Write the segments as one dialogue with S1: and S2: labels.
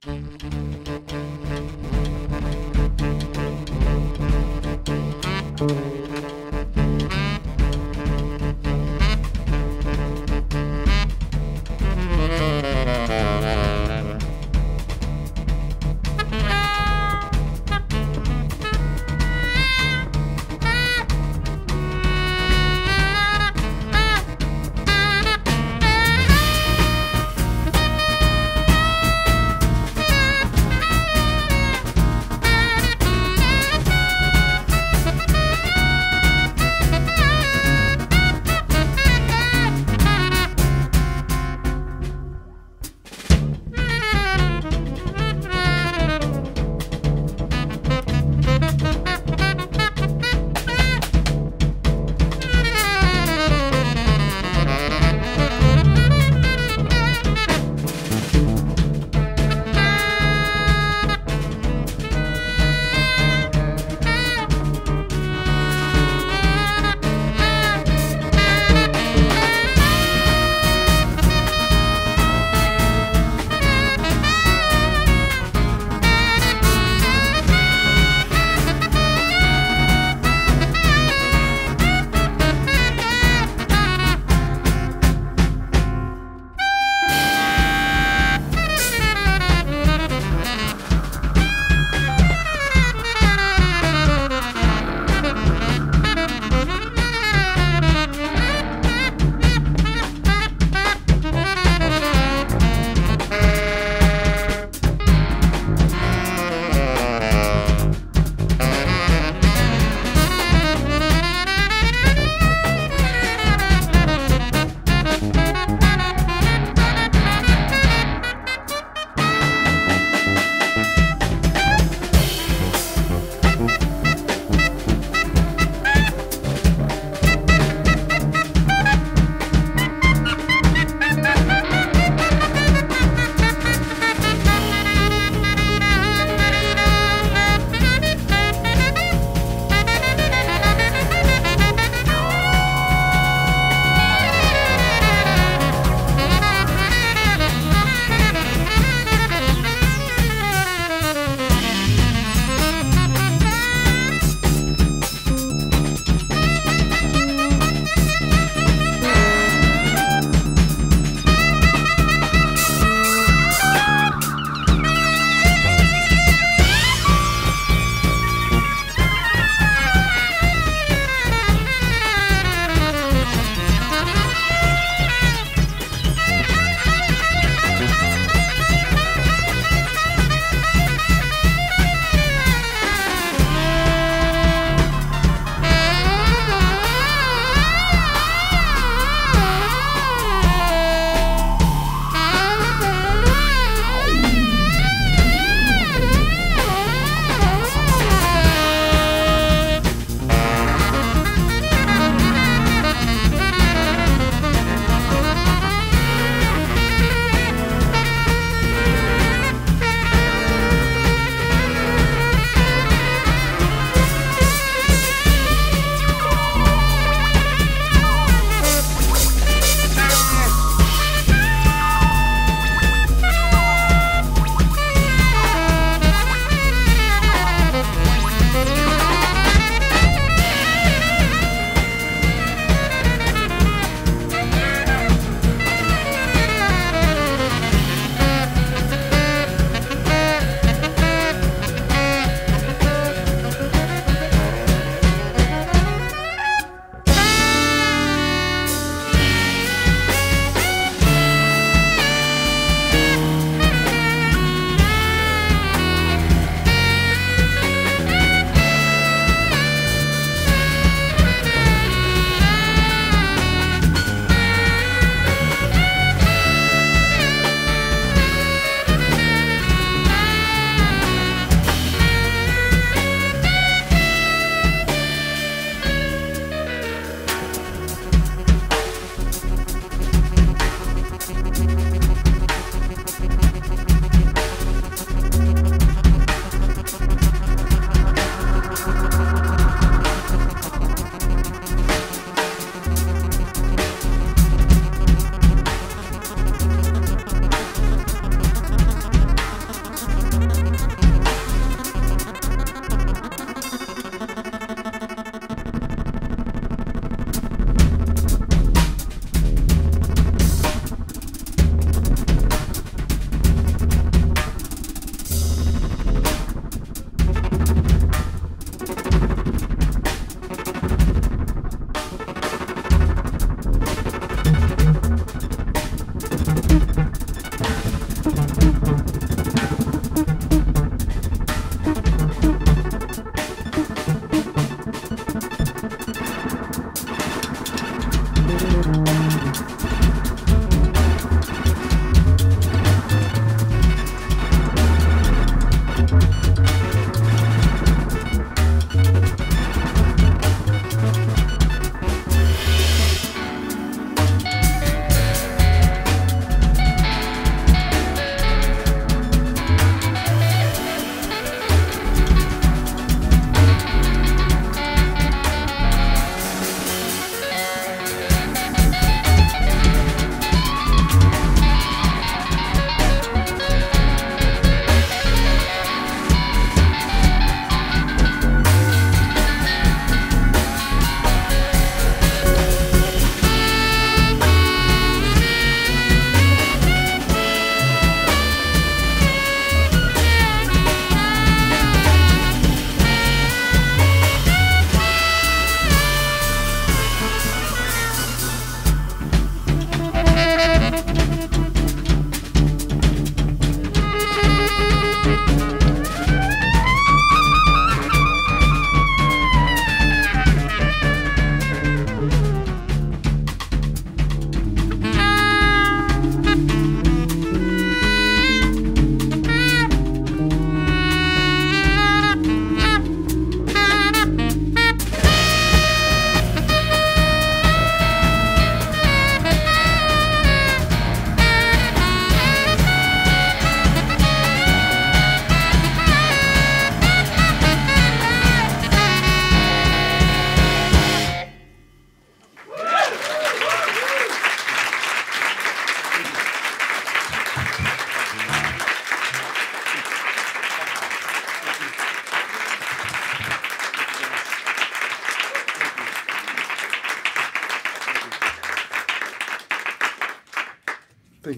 S1: Thank you.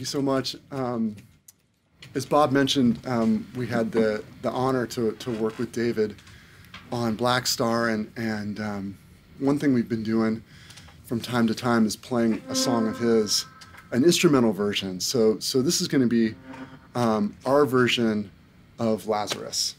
S1: Thank you so much. Um, as Bob mentioned, um, we had the, the honor to, to work with David on Blackstar, and, and um, one thing we've been doing from time to time is playing a song of his, an instrumental version. So, so this is going to be um, our version of Lazarus.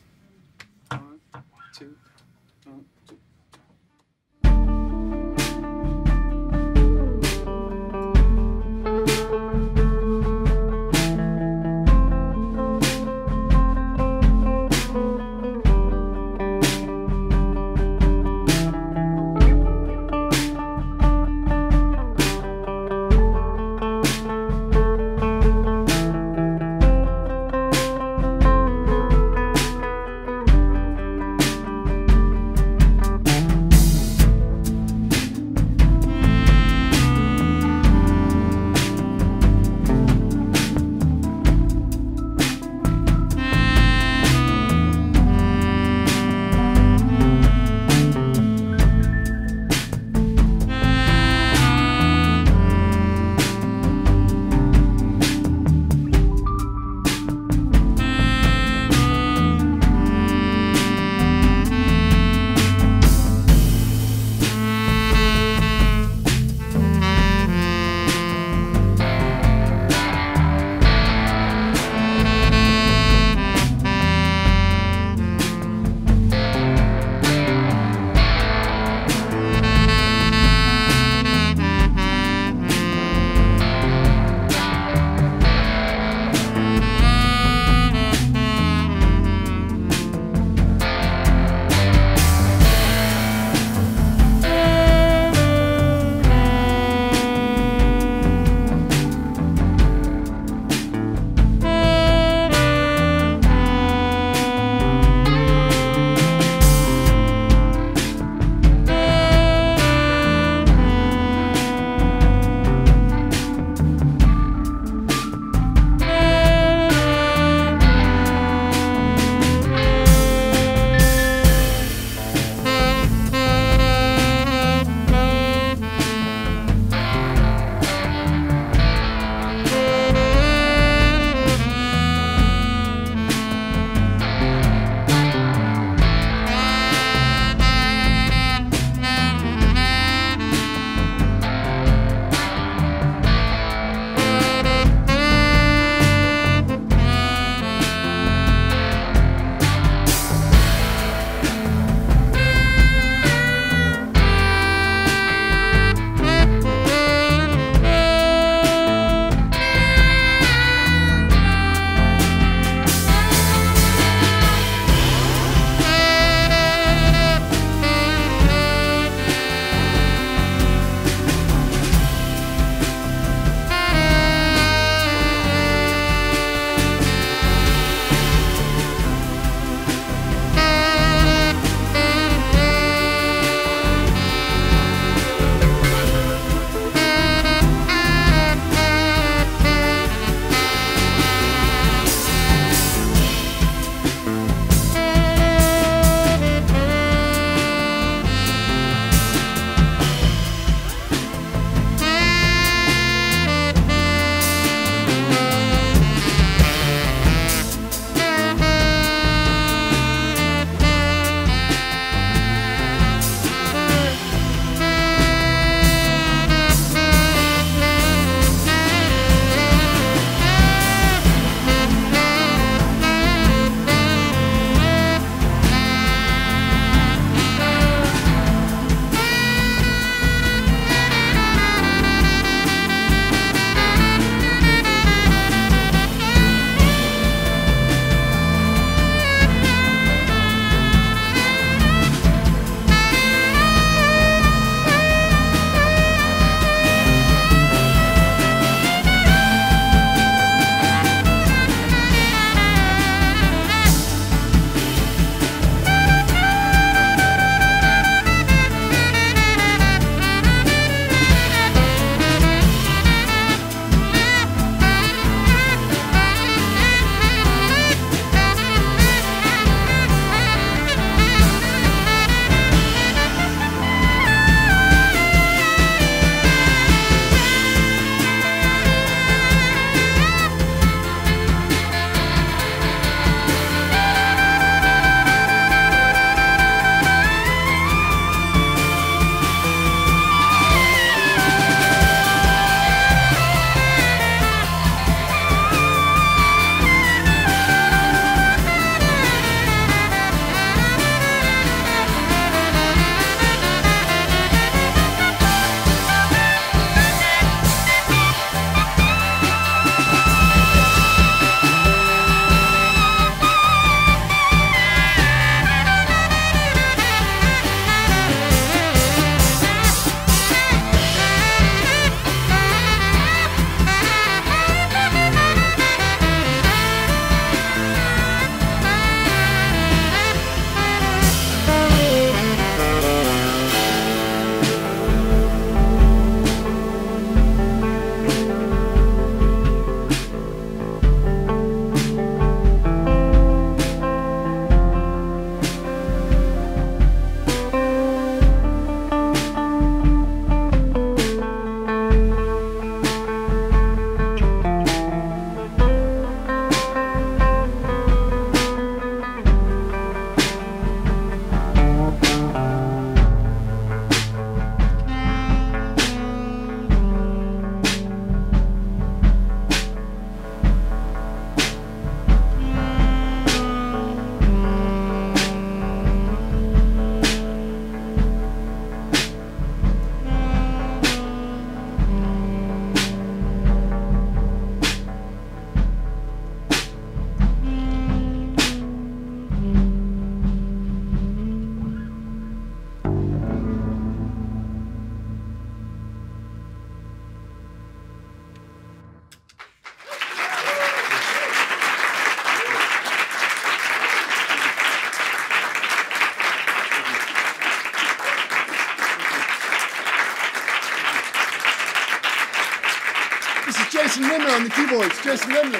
S1: Guiliana on the keyboards, Jason Lindner.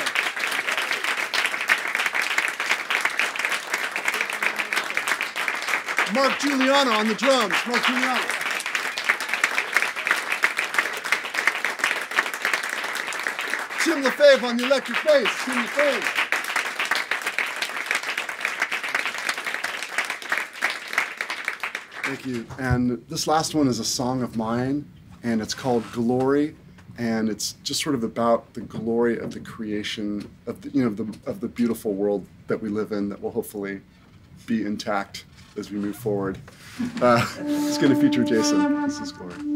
S1: Mark Guiliana on the drums, Mark Guiliana. Tim Lefebvre on the electric bass, Tim Lefebvre. Thank you. And this last one is a song of mine, and it's called Glory, and it's just sort of about the glory of the creation of the you know of the of the beautiful world that we live in that will hopefully be intact as we move forward. Uh, it's going to feature Jason. This is Glory.